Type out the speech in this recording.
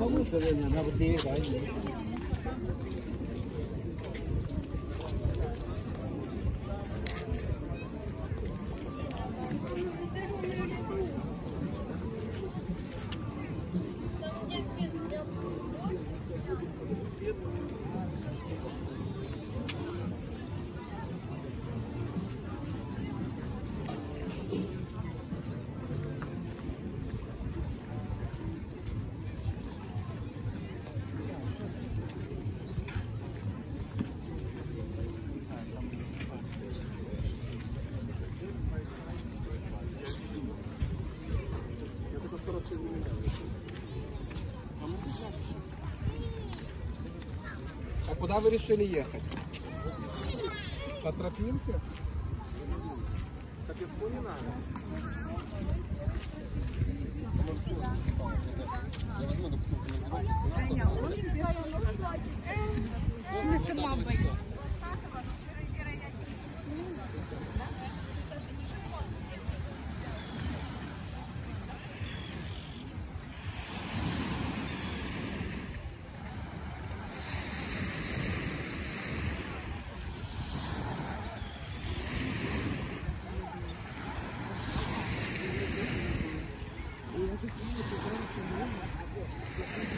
那不是人家，那不爹干的 А куда вы решили ехать? По тропинке? Так не надо. Продолжение следует...